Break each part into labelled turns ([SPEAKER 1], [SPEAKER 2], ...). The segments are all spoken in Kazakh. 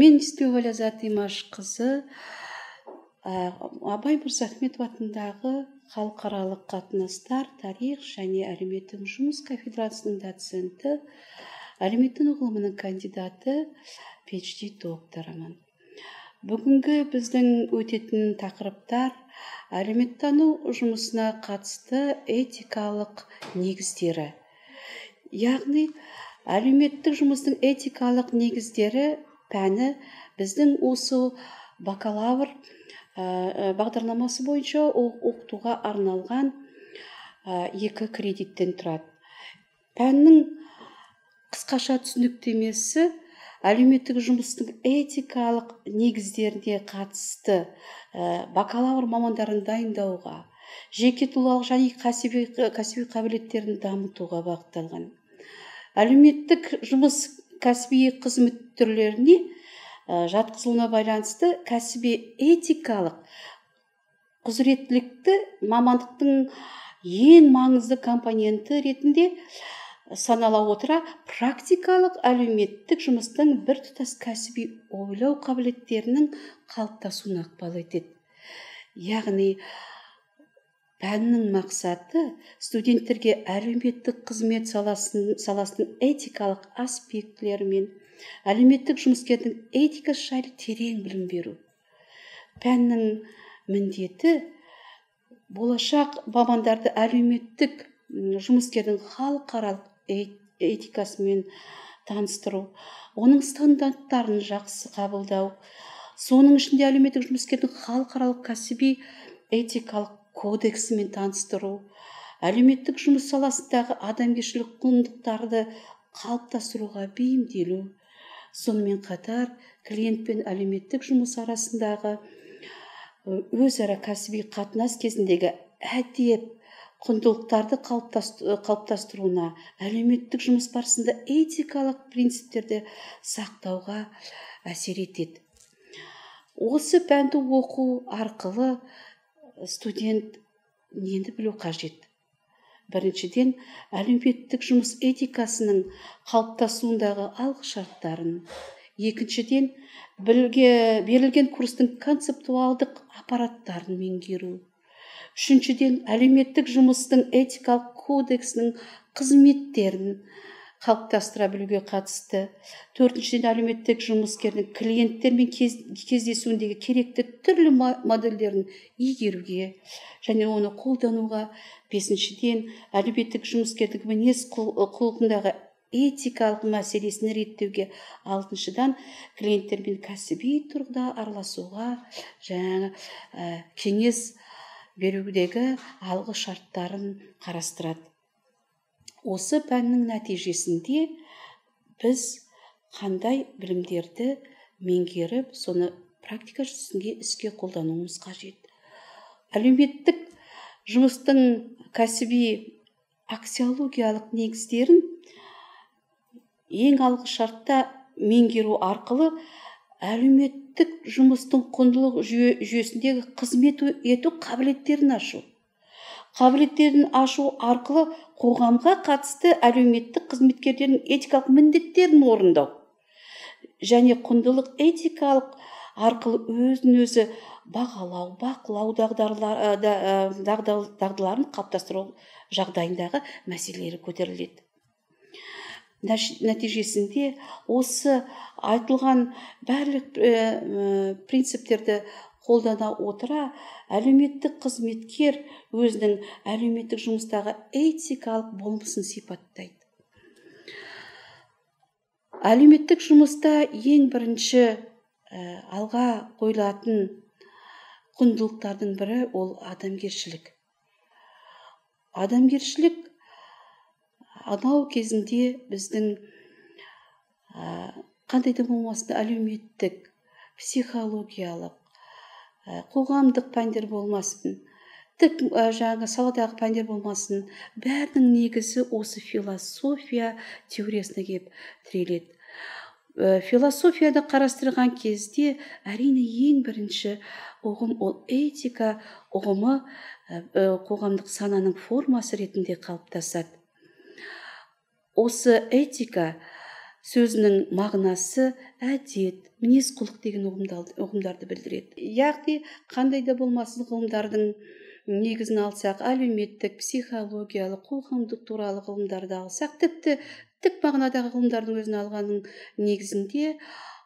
[SPEAKER 1] мен истева ләззат имашқызы абай мырзахметов атындағы халықаралық қатынастар тарих және әлеуметтік жұмыс кафедрасының доценті әлеуметтану ғылымының кандидаты phd докторымын. Бүгінгі біздің өтетін тақырыптар әлеуметтану жұмысына қатысты этикалық негіздері. Яғни әлеуметтік жұмыстың этикалық негіздері пәні. Біздің осы бакалавр бағдарламасы бойынша оқытуға арналған екі кредиттен тұрады. Пәннің қысқаша түсініктемесі әлеуметтік жұмыстың этикалық негіздеріне қатысты бакалавр мамандарын дайындауға жеке тұлғалық және кәсіби, қабілеттерін дамытуға бағытталған. Әлеуметтік жұмыс кәсіби қызмет түрлеріне жатқызылуына байланысты кәсіби этикалық құзыреттілікті мамандықтың ең маңызды компоненті ретінде санала отыра практикалық әлеуметтік жұмыстың біртұтас кәсіби ойлау қабілеттерінің қалыптасуына ықпал етеді. Яғни пәннің мақсаты студенттерге әлеуметтік қызмет саласын, саласының этикалық аспектілері мен әлеуметтік жұмыскердің этикасы жайлы терең білім беру. Пәннің міндеті болашақ мамандарды әлеуметтік жұмыскердің халықаралық этикасымен таныстыру оның стандарттарын жақсы қабылдау соның ішінде әлеуметтік жұмыскердің халықаралық кәсіби этикалық кодексімен таныстыру әлеуметтік жұмыс саласындағы адамгершілік құндылықтарды қалыптастыруға бейімделу сонымен қатар клиент пен әлеуметтік жұмыс арасындағы өзара кәсіби қатынас кезіндегі әдеп құндылықтарды қалыптастыруына әлеуметтік жұмыс барысында этикалық принциптерді сақтауға әсер етеді. Осы пәнді оқу арқылы студент нені білу қажет. Біріншіден әлеуметтік жұмыс этикасының қалыптасуындағы алғышарттарын. Екіншіден білге, берілген курстың концептуалдық аппараттарын меңгеру. Үшіншіден әлеуметтік жұмыстың этикалық кодексінің қызметтерін қалыптастыра білуге қатысты. Төртіншіден әлеуметтік жұмыскердің клиенттермен кез, кездесуіндегі керекті түрлі модельдерін игеруге және оны қолдануға. Бесіншіден әлеуметтік жұмыскердің мінез құлқындағы этикалық мәселесін реттеуге. Алтыншыдан клиенттермен кәсіби тұрғыда араласуға жаңағы ә, кеңес берудегі алғы шарттарын қарастырады. Осы пәннің нәтижесінде біз қандай білімдерді меңгеріп соны практика жүзінде іске қолдануымыз қажет. Әлеуметтік жұмыстың кәсіби аксиологиялық негіздерін ең алғы шартта меңгеру арқылы әлеуметтік жұмыстың құндылық жүйесіндегі қызмет ету қабілеттерін ашу қабілеттерін ашу арқылы қоғамға қатысты әлеуметтік қызметкерлердің этикалық міндеттерін орындау және құндылық этикалық арқылы өзін өзі бағалау бақылау дағдыларын қалыптастыру жағдайындағы мәселелері көтеріледі. Нәтижесінде осы айтылған барлық принциптерді қолдана отыра әлеуметтік қызметкер өзінің әлеуметтік жұмыстағы этикалық болмысын сипаттайды. Әлеуметтік жұмыста ең бірінші алға қойылатын құндылықтардың бірі ол адамгершілік. Адамгершілік анау кезінде біздің қандай да болмасын әлеуметтік психологиялық Ә, қоғамдық пәндер болмасын. Тік ә, жаңағы саладағы пәндер болмасын. Бәрінің негізі осы философия теориясына келіп тіреледі. Ә, философияны қарастырған кезде әрине ең бірінші ұғым ол этика ұғымы қоғамдық сананың формасы ретінде қалыптасады. Осы этика сөзінің мағынасы әдет мінез құлық деген ұғымдарды білдіреді. Яғни қандай да болмасын ғылымдардың негізін алсақ әлеуметтік психологиялық қоғамдық туралы ғылымдарды алсақ тіпті тік мағынадағы ғылымдардың өзін алғанның негізінде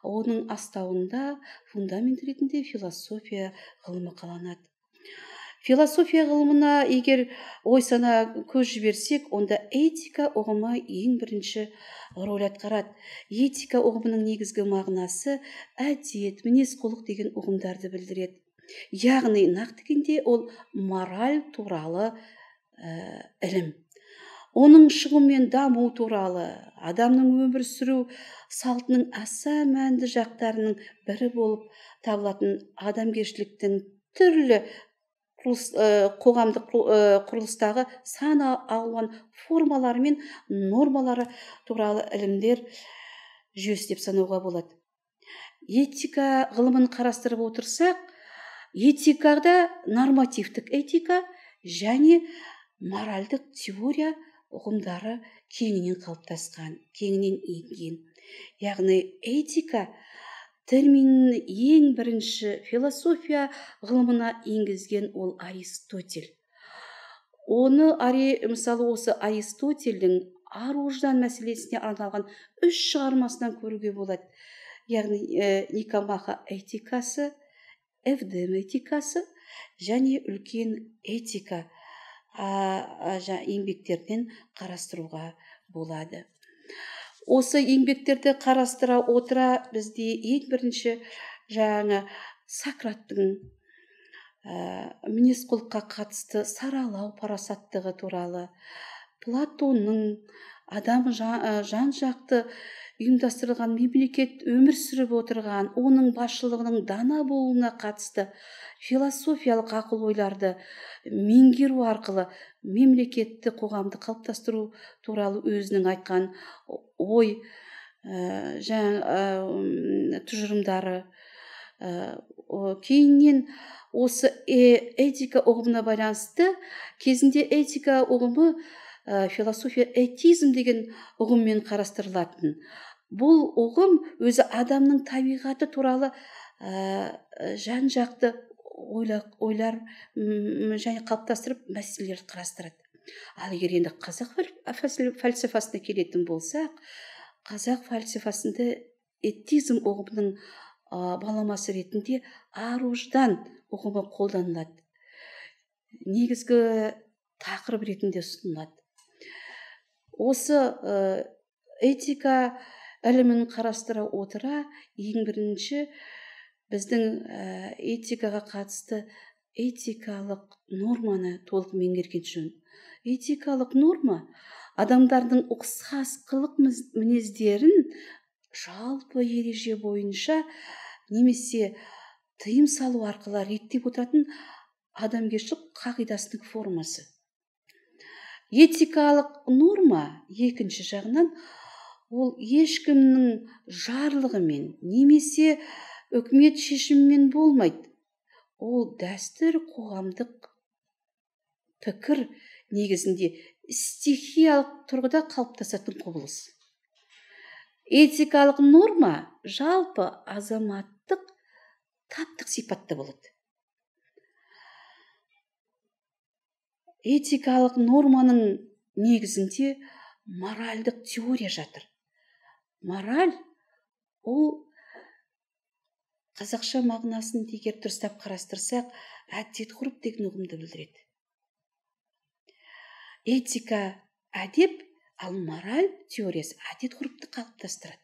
[SPEAKER 1] оның астауында фундамент ретінде философия ғылымы қаланады. Философия ғылымына егер ой сана көз жіберсек онда этика ұғымы ең бірінші рөл атқарады. Этика ұғымының негізгі мағынасы әдет мінез құлық деген ұғымдарды білдіреді. Яғни нақты дегенде ол мораль туралы ә, ілім. Оның шығу мен даму туралы адамның өмір сүру салтының аса мәнді жақтарының бірі болып табылатын адамгершіліктің түрлі қоғамдық құрылыстағы сан алуан формалары мен нормалары туралы ілімдер жүйесі деп санауға болады. Этика ғылымын қарастырып отырсақ этикада нормативтік этика және моральдық теория ұғымдары кеңінен қалыптасқан кеңінен енген. Яғни этика терминін ең бірінші философия ғылымына енгізген ол аристотель. Оны ари, мысалы осы аристотельдің ар ождан мәселесіне арналған үш шығармасынан көруге болады. Яғни ә, никомаха этикасы эвдем этикасы және үлкен этика ә, еңбектерінен қарастыруға болады. Осы еңбектерді қарастыра отыра бізде ең бірінші жаңа сократтың ә, мінез құлыққа қатысты саралау парасаттығы туралы платонның адам жан жақты ұйымдастырылған мемлекет өмір сүріп отырған оның басшылығының дана болуына қатысты философиялық ақыл ойларды меңгеру арқылы мемлекетті қоғамды қалыптастыру туралы өзінің айтқан ой ә, жаңа тұжырымдары ә, кейіннен осы этика ұғымына байланысты кезінде этика ұғымы ә, философия этизм деген ұғыммен қарастырылатын. Бұл ұғым өзі адамның табиғаты туралы ә, жан жақты ойлар және қалыптастырып мәселелерді қарастырады. Ал егер енді қазақ фәлсафасына келетін болсақ қазақ фәлсафасында этизм ұғымының баламасы ретінде ар ождан ұғымы қолданылады. Негізгі тақырып ретінде ұсынылады. Осы этика ілімін қарастыра отыра ең бірінші біздің этикаға қатысты этикалық норманы толық меңгерген жөн. Этикалық норма адамдардың ұқсас қылық мінездерін жалпы ереже бойынша немесе тыйым салу арқылы реттеп отыратын адамгершілік қағидасының формасы. Этикалық норма екінші жағынан ол ешкімнің жарлығымен немесе үкімет шешімімен болмайды. Ол дәстүр қоғамдық пікір негізінде стихиялық тұрғыда қалыптасатын құбылыс. Этикалық норма жалпы азаматтық таптық сипатта болады. Этикалық норманың негізінде моральдық теория жатыр. Мораль ол қазақша мағынасын егер дұрыстап қарастырсақ әдет ғұрып деген ұғымды білдіреді. Этика әдеп ал мораль теориясы әдет ғұрыпты қалыптастырады.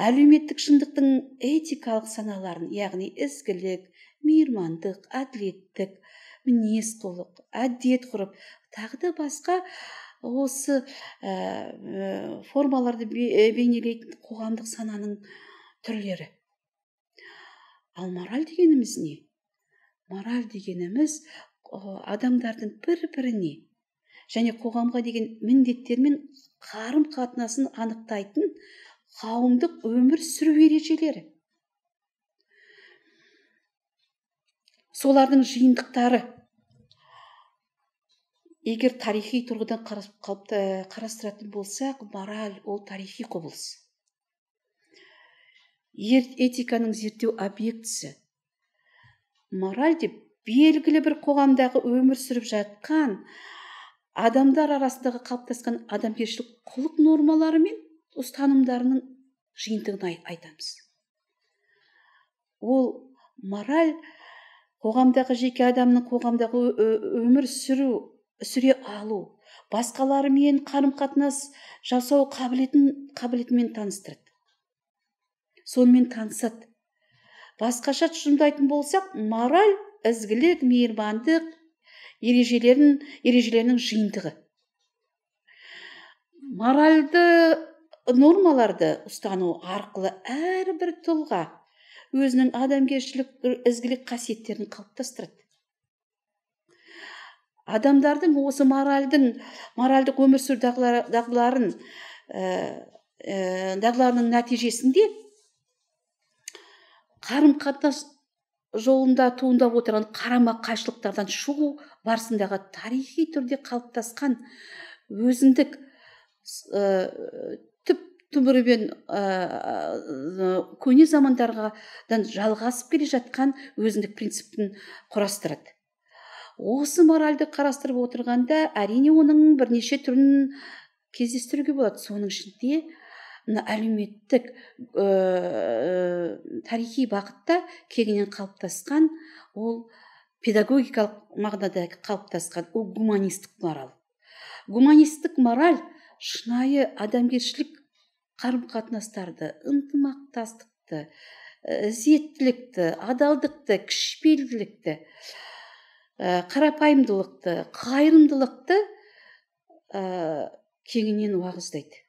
[SPEAKER 1] Әлеуметтік шындықтың этикалық саналарын яғни ізгілік мейірмандық әділеттік мінез құлық әдет ғұрып тағы да басқа осы ә, формаларды бейнелейтін қоғамдық сананың түрлері. Ал мораль дегеніміз не? Мораль дегеніміз адамдардың бір біріне және қоғамға деген міндеттер мен қарым қатынасын анықтайтын қауымдық өмір сүру ережелері. Солардың жиынтықтары. Егер тарихи тұрғыдан қарастыратын болсақ мораль ол тарихи құбылыс. Этиканың зерттеу объектісі. Мораль деп белгілі бір қоғамдағы өмір сүріп жатқан адамдар арасындағы қалыптасқан адамгершілік құлық нормалары мен ұстанымдарының жиынтығын айтамыз. Ол мораль қоғамдағы жеке адамның қоғамдағы өмір сүру сүре алу басқалармен қарым қатынас жасау қабілетін қабілетімен таныстырады. Сонымен танысады. Басқаша тұжырымдайтын болсақ мораль ізгілік мейірбандық ережелерін ережелерінің жиынтығы. Моральды нормаларды ұстану арқылы әрбір тұлға өзінің адамгершілік ізгілік қасиеттерін қалыптастырады. Адамдардың осы моральдың моральдық өмір сүру дағдыларын ә, ә, дағдыларының нәтижесінде қарым қатынас жолында туындап отырған қарама қайшылықтардан шығу барысындағы тарихи түрде қалыптасқан өзіндік ә, түп түбірімен ә, көне замандардан жалғасып келе жатқан өзіндік принциптін құрастырады. Осы моральды қарастырып отырғанда әрине оның бірнеше түрін кездестіруге болады. Соның ішінде мына әлеуметтік ә, тарихи бағытта кеңінен қалыптасқан ол педагогикалық мағынада қалыптасқан ол гуманистік мораль. Гуманистік мораль шынайы адамгершілік қарым қатынастарды ынтымақтастықты ізеттілікті адалдықты кішіпейілділікті қарапайымдылықты қайырымдылықты ә, кеңінен уағыздайды.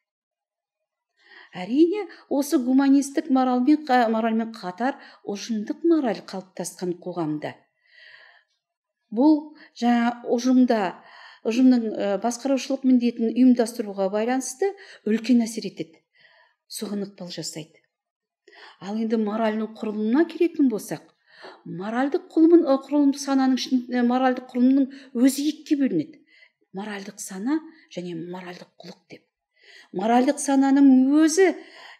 [SPEAKER 1] Әрине осы гуманистік моральмен, моральмен қатар ұжымдық мораль қалыптасқан қоғамда. Бұл жаңа ұжымда ұжымның басқарушылық міндетін ұйымдастыруға байланысты үлкен әсер етеді соған ықпал жасайды. Ал енді моральның құрылымына келетін болсақ моральдық құрылым, құрылым сананың ішінде моральдық құрылымның өзі екіге бөлінеді. Моральдық сана және моральдық құлық деп. Моральдық сананың өзі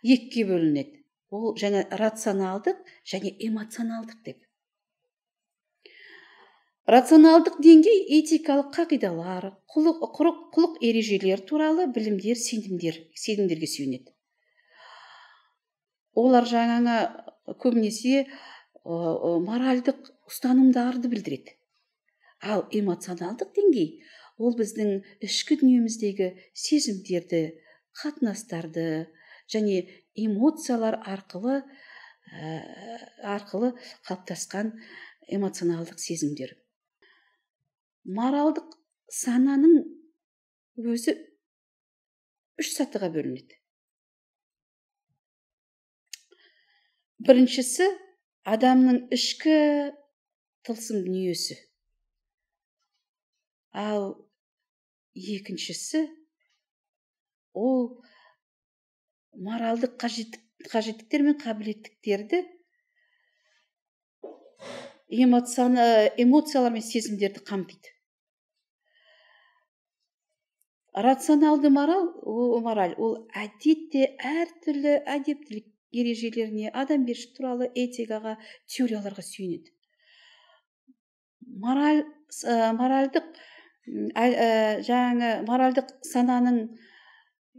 [SPEAKER 1] екіге бөлінеді. Ол және рационалдық және эмоционалдық деп. Рационалдық деңгей этикалық қағидалар құлық, құрық, құлық ережелер туралы білімдер сенімдер сенімдерге сүйенеді. Олар жаңағы көбінесе моральдық ұстанымдарды білдіреді. Ал эмоционалдық деңгей ол біздің ішкі дүниеміздегі сезімдерді қатынастарды және эмоциялар арқылы ә, арқылы қалыптасқан эмоционалдық сезімдер. Моралдық сананың өзі үш сатыға бөлінеді. Біріншісі адамның ішкі тылсым дүниесі. Ал екіншісі ол моральдық қажеттіктер мен қабілеттіктерді эмоциялар мен сезімдерді қамтиды. Рационалды мораль ол мораль ол әдетте әртүрлі әдептілік ережелеріне адамгершілік туралы этикаға теорияларға сүйенеді. Мораль моральдық жаңағы моральдық сананың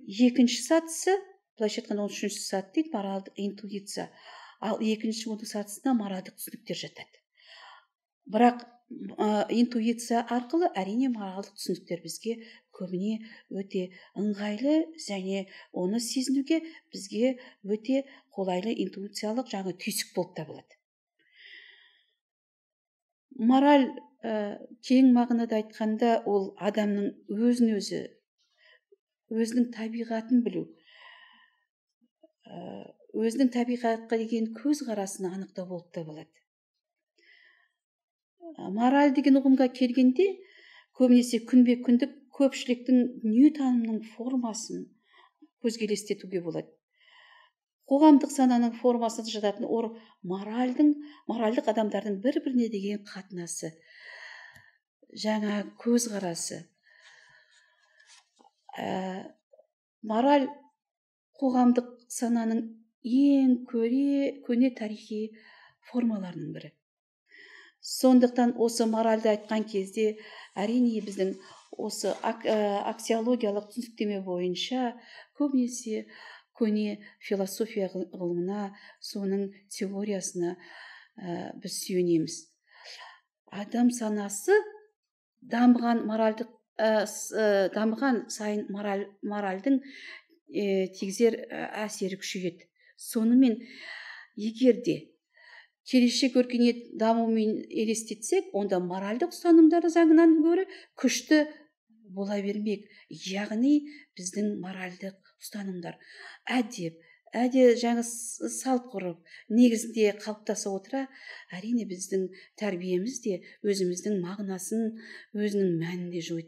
[SPEAKER 1] екінші сатысы былайша айтқанда он үшінші саты дейді моральдық интуиция. Ал екінші оның сатысына моральдық түсініктер жатады. Бірақ ә, интуиция арқылы әрине моральдық түсініктер бізге көбіне өте ыңғайлы және оны сезінуге бізге өте қолайлы интуициялық жаңа түйсік болып табылады мораль ә, кең мағынада айтқанда ол адамның өзін өзі өзінің табиғатын білу өзінің табиғатқа деген көзқарасын анықтау болып табылады мораль деген ұғымға келгенде көбінесе күнбе күндік көпшіліктің дүниетанымының формасын көзге елестетуге болады. Қоғамдық сананың формасына жататын ор моральдың моральдық адамдардың бір біріне деген қатынасы жаңа көзқарасы ә, мораль қоғамдық сананың ең көре көне тарихи формаларының бірі. Сондықтан осы моральды айтқан кезде әрине біздің осы ак, ә, аксиологиялық түсініктеме бойынша көбінесе көне философия ғылымына соның теориясына ә, біз сүйенеміз. Адам санасы дамыған моральдық дамыған сайын мораль моральдың ә, тигізер әсері күшейеді. Сонымен егер де келешек өркениет дамуымен елестетсек онда моральдық ұстанымдар заңынан гөрі күшті бола бермек. Яғни біздің моральдық ұстанымдар. Әдеп әде жаңа салт ғұрып негізінде қалыптаса отыра әрине біздің тәрбиеміз де өзіміздің мағынасын өзінің мәнінде жой,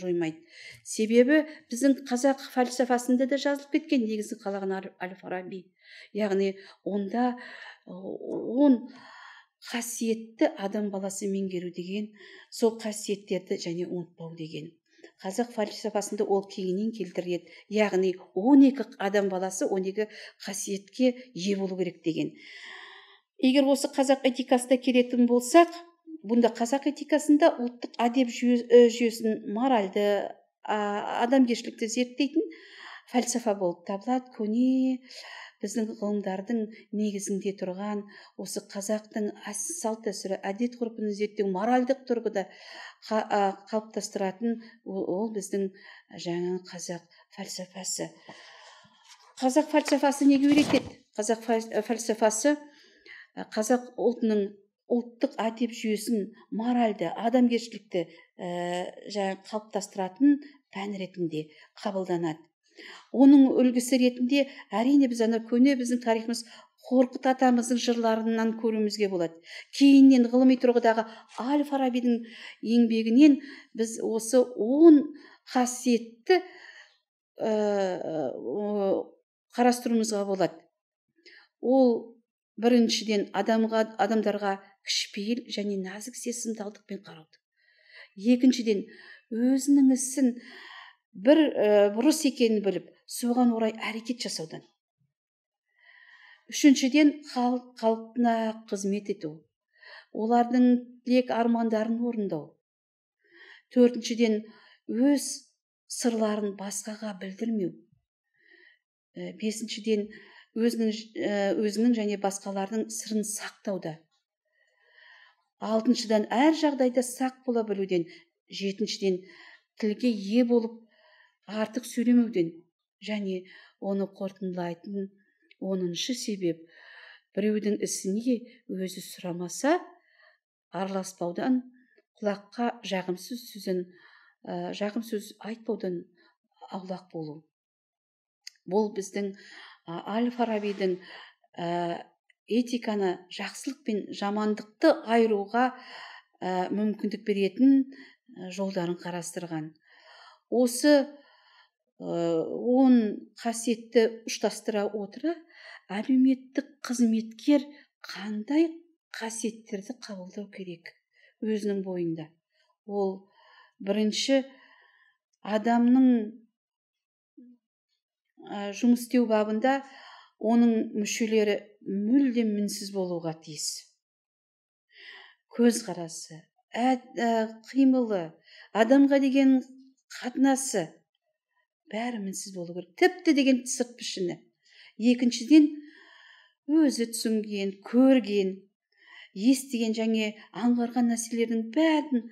[SPEAKER 1] жоймайды. Себебі біздің қазақ фәлсафасында да жазылып кеткен негізі қалаған әл фараби яғни онда он қасиетті адам баласы меңгеру деген сол қасиеттерді және ұмытпау деген. Қазақ фальсафасында ол кеңінен келтіріледі. Яғни 12 адам баласы 12 қасиетке ие болу керек деген. Егер осы қазақ этикасына келетін болсақ бұнда қазақ этикасында ұлттық әдеп жүйесін моральды адамгершілікті зерттейтін фәлсафа болып табылады. Көне біздің ғылымдардың негізінде тұрған осы қазақтың салт дәстүрі әдет ғұрпын зерттеу моральдық тұрғыда қалыптастыратын ол біздің жаңа қазақ фәлсафасы қазақ фәлсафасы неге үйретеді қазақ фәлсафасы қазақ ұлтының ұлттық әдеп жүйесін моральды адамгершілікті ә, қалыптастыратын пән ретінде қабылданады. Оның үлгісі ретінде әрине біз ана көне біздің тарихымыз қорқыт атамыздың жырларынан көруімізге болады. Кейіннен ғылыми тұрғыдағы әл фарабидің еңбегінен біз осы он қасиетті ә, қарастыруымызға болады. Ол біріншіден адамға адамдарға кішіпейіл және нәзік сезімталдықпен қарауды екіншіден өзінің ісін бір бұрыс екенін біліп соған орай әрекет жасаудан. Үшіншіден халық халқына қызмет ету. Олардың тілек армандарын орындау. Төртіншіден өз сырларын басқаға білдірмеу. Ә, бесіншіден өзінің ә, өзінің және басқалардың сырын сақтауда. Алтыншыдан әр жағдайда сақ бола білуден жетіншіден тілге ие болып артық сөйлемеуден және оны қорытындылайтын оныншы себеп. Біреудің ісіне өзі сұрамаса араласпаудан құлаққа жағымсыз сөзін ә, жағым сөз айтпаудан аулақ болу. Бұл біздің әл фарабидің ә, этиканы жақсылық пен жамандықты айыруға ә, мүмкіндік беретін жолдарын қарастырған. Осы он қасиетті ұштастыра отыра әлеуметтік қызметкер қандай қасиеттерді қабылдау керек өзінің бойында? Ол бірінші адамның жұмыс істеу бабында оның мүшелері мүлдем мінсіз болуға тиіс. Көзқарасы қимылы адамға деген қатынасы бәрі мінсіз болу керек. Тіпті деген сырт пішіні. Екіншіден өзі түсінген көрген естіген және аңғарған нәрселердің бәрін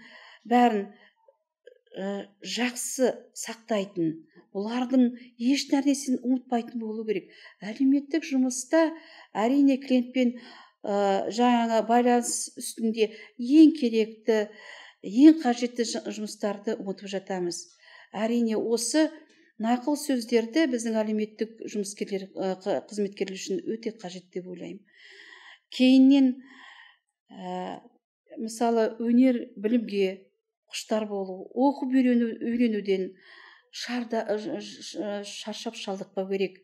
[SPEAKER 1] бәрін ә, жақсы сақтайтын олардың еш нәрсесін ұмытпайтын болу керек. Әлеуметтік жұмыста әрине клиентпен ә, жаңағы байланыс үстінде ең керекті ең қажетті жұмыстарды ұмытып жатамыз. Әрине осы нақыл сөздерді біздің әлеуметтік жұмыскерлер қызметкерлер үшін өте қажет деп ойлаймын. Кейіннен ә, мысалы өнер білімге құштар болу оқып үйрену, үйренуден шарда, шаршап шалдықпау керек.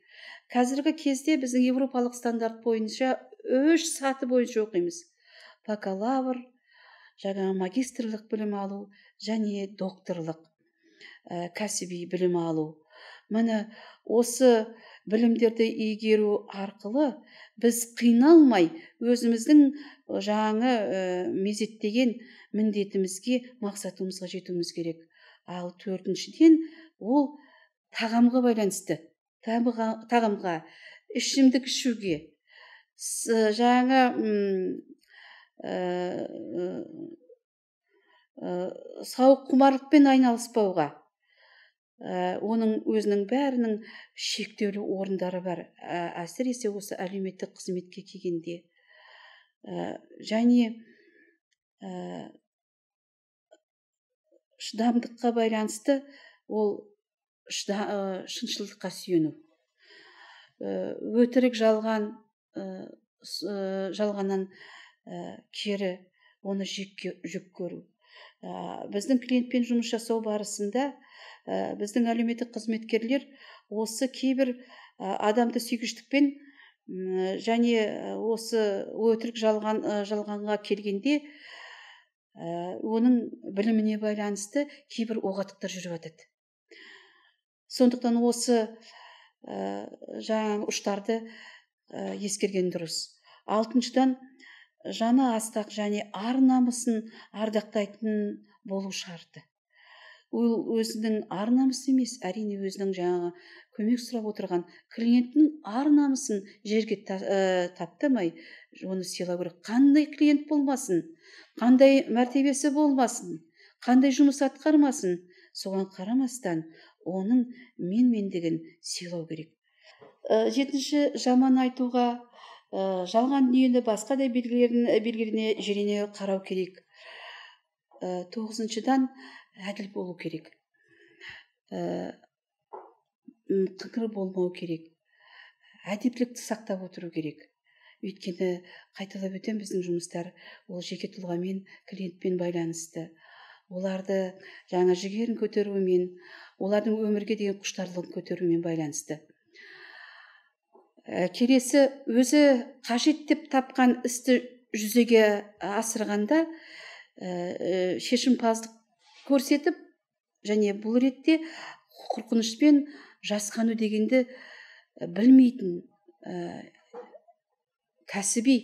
[SPEAKER 1] Қазіргі кезде біздің европалық стандарт бойынша үш саты бойынша оқимыз. Бакалавр жаңағы магистрлік білім алу және докторлық ә, кәсіби білім алу. Міне осы білімдерді игеру арқылы біз қиналмай өзіміздің жаңы ә, мезеттеген міндетімізге мақсатымызға жетуіміз керек. Ал төртіншіден ол тағамға байланысты. Тағамға ішімдік ішуге жаңа сауық құмарлықпен айналыспауға оның өзінің бәрінің шектеулі орындары бар. Әсіресе осы әлеуметтік қызметке келгенде. Және шыдамдыққа байланысты ол шыншылдыққа сүйену. Өтірік жалған жалғаннан кері оны жүк көру. Біздің клиентпен жұмыс жасау барысында біздің әлеуметтік қызметкерлер осы кейбір адамды сүйгіштікпен және осы өтірік жалған жалғанға келгенде оның біліміне байланысты кейбір оғаттықтар жүріп жатады сондықтан осы жаңағы ұштарды ескерген дұрыс. Алтыншыдан жаны асқақ және ар намысын ардақтайтын болу шарты. Ол өзінің ар намысы емес әрине өзінің жаңағы көмек сұрап отырған клиенттің ар намысын жерге ә, таптамай оны сыйлау керек. Қандай клиент болмасын қандай мәртебесі болмасын қандай жұмыс атқармасын соған қарамастан оның менмендігін сыйлау керек. Ә, жетінші жаман айтуға ә, жалған дүниені басқа да белгілеріне жирене қарау керек. Ә, тоғызыншыдан әділ болу керек. Ә, болмау керек. Әдептілікті сақтап отыру керек. Өйткені қайталап өтемін біздің жұмыстар ол жеке тұлғамен клиентпен байланысты. Оларды жаңа жігерін көтеруімен олардың өмірге деген құштарлығын көтеруімен байланысты. Э, келесі өзі қажет деп тапқан істі жүзеге асырғанда ә, шешімпаздық көрсетіп және бұл ретте қорқынышпен жасқану дегенді білмейтін ә, кәсіби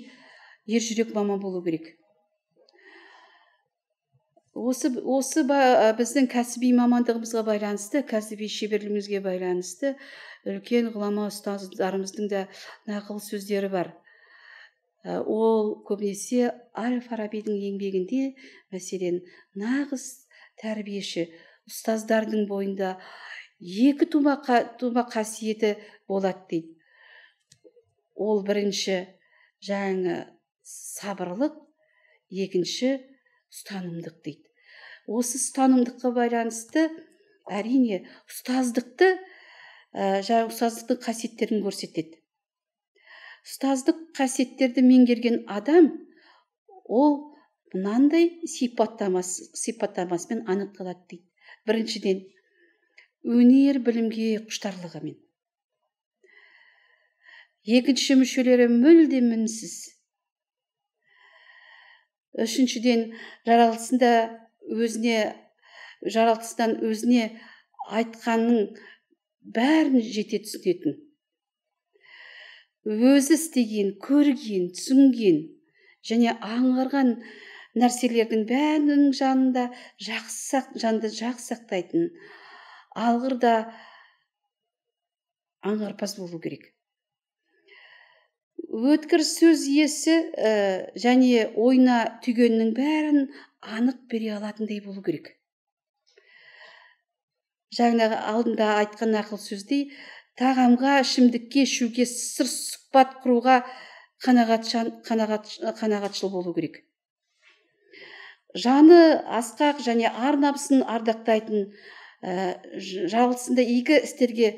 [SPEAKER 1] ержүрек маман болу керек. Осы осы біздің кәсіби мамандығымызға байланысты кәсіби шеберлігімізге байланысты үлкен ғұлама ұстаздарымыздың да нақыл сөздері бар. Ол көбінесе әл фарабидің еңбегінде мәселен нағыз тәрбиеші ұстаздардың бойында екі тума, тума қасиеті болады дейді. Ол бірінші жаңа сабырлық екінші ұстанымдық дейді. Осы ұстанымдыққа байланысты әрине ұстаздықты ә, жаңағы ұстаздықтың қасиеттерін көрсетеді. Ұстаздық қасиеттерді меңгерген адам ол мынандай сипаттамас, сипаттамасымен анықталады дейді. Біріншіден өнер білімге құштарлығымен екінші мүшелері мүлде мінсіз. Үшіншіден жаралысында өзіне жаратылыстан өзіне айтқанның бәрін жете түсінетін. Өзі істеген көрген түсінген және аңғарған нәрселердің бәрінің жанында жақсы жанды жақсы сақтайтын алғырда аңғарпаз болу керек. Өткір сөз иесі ә, және ойына түйгеннің бәрін анық бере алатындай болу керек. Жаңағы алдында айтқан ақыл сөздей тағамға ішімдікке ішуге сыр сұхбат құруға қанағатшан, қанағат, қанағатшыл болу керек. Жаны асқақ және ар намысын ардақтайтын ә, жалғысында игі істерге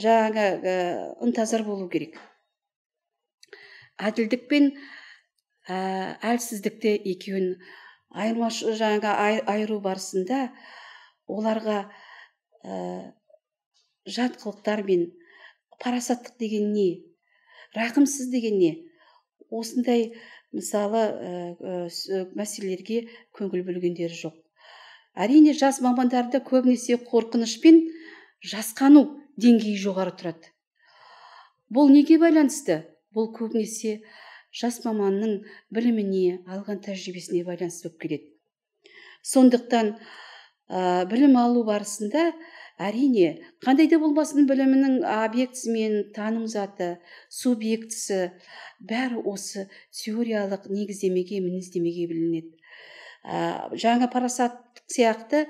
[SPEAKER 1] жаңа ә, ынтазар болу керек. Әділдік пен ә, әлсіздікті екеуін айырмаш жаңағы айыру барысында оларға ә, жат қылықтар мен парасаттық деген не рақымсыз деген не осындай мысалы ә, мәселелерге көңіл бөлгендері жоқ. Әрине жас мамандарда көбінесе қорқыныш пен жасқану деңгейі жоғары тұрады. Бұл неге байланысты? Бұл көбінесе жас маманның біліміне алған тәжірибесіне байланысты болып келеді. Сондықтан ә, білім алу барысында әрине қандай да болмасын білімінің объектісі мен таным заты субъектісі бәрі осы теориялық негіздемеге мінездемеге білінеді ә, жаңа парасаттық сияқты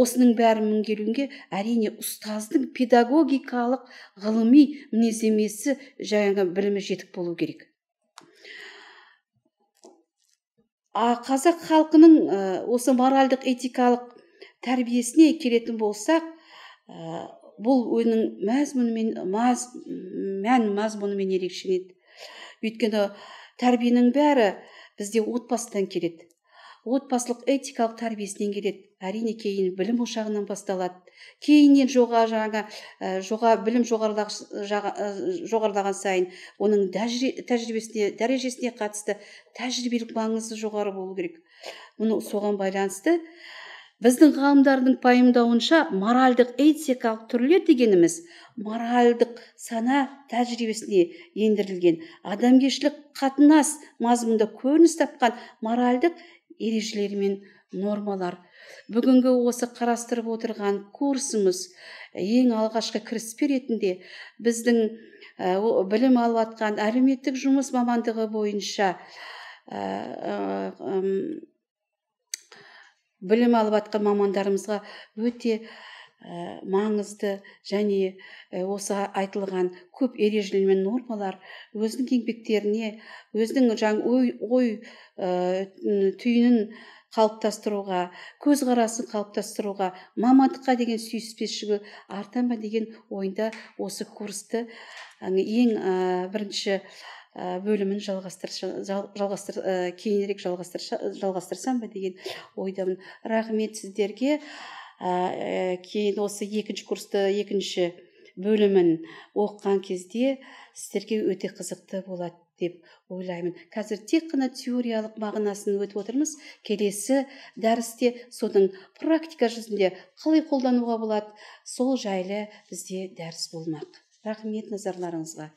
[SPEAKER 1] осының бәрін меңгеруге әрине ұстаздың педагогикалық ғылыми мінездемесі жаңа білімі жетік болу керек. А қазақ халқының осы моральдық этикалық тәрбиесіне келетін болсақ ә, бұл оның мазмұнымен маз, мән мазмұнымен ерекшеленеді. Өйткені тәрбиенің бәрі бізде отбасыдан келеді. Отбасылық этикалық тәрбиесінен келеді. Әрине кейін білім ошағынан басталады. Кейіннен жоға жаңа ә, жоға білім жоғарылаған сайын оның тәжірибесіне дәрежесіне қатысты тәжірибелік маңызы жоғары болу керек. Мұны соған байланысты біздің ғалымдардың пайымдауынша моральдық этикалық түрлер дегеніміз моральдық сана тәжірибесіне ендірілген. Адамгершілік қатынас мазмұнында көрініс тапқан моральдық ережелер мен нормалар. Бүгінгі осы қарастырып отырған курсымыз ең алғашқы кіріспе ретінде біздің ә, білім алып жатқан әлеуметтік жұмыс мамандығы бойынша ә, білім алып жатқан мамандарымызға өте ә, маңызды және осы айтылған көп ережелер мен нормалар өзінің еңбектеріне өзінің жаң ой, ой ә, түйінін қалыптастыруға көзқарасын қалыптастыруға мамандыққа деген сүйіспеншілігі арта ма деген ойында осы курсты ең ә, бірінші бөлімін жалғастыр ә, кейінірек жалғастырсам ба деген ойдамын. Рахмет сіздерге. Ә, кейін осы екінші курсты екінші бөлімін оқыған кезде сіздерге өте қызықты болады деп ойлаймын. Қазір тек қана теориялық мағынасын өтіп отырмыз. Келесі дәрісте соның практика жүзінде қалай қолдануға болады сол жайлы бізде дәріс болмақ. Рахмет назарларыңызға.